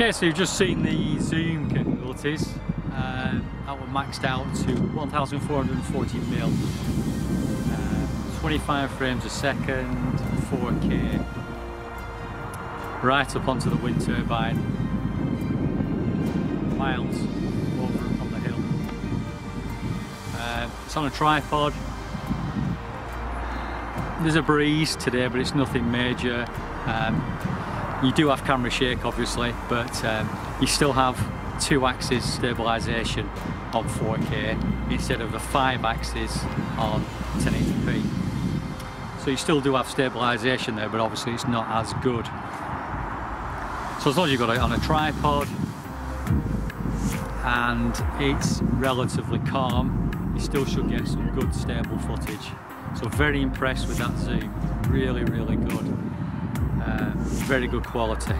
Okay, so you've just seen the zoom capabilities. Uh, that were maxed out to 1440 mil. Uh, 25 frames a second, 4K. Right up onto the wind turbine. Miles over on the hill. Uh, it's on a tripod. There's a breeze today, but it's nothing major. Um, you do have camera shake, obviously, but um, you still have two axis stabilization on 4K instead of the five axis on 1080p. So you still do have stabilization there, but obviously it's not as good. So as long as you've got it on a tripod and it's relatively calm, you still should get some good stable footage. So very impressed with that zoom, really, really good very good quality.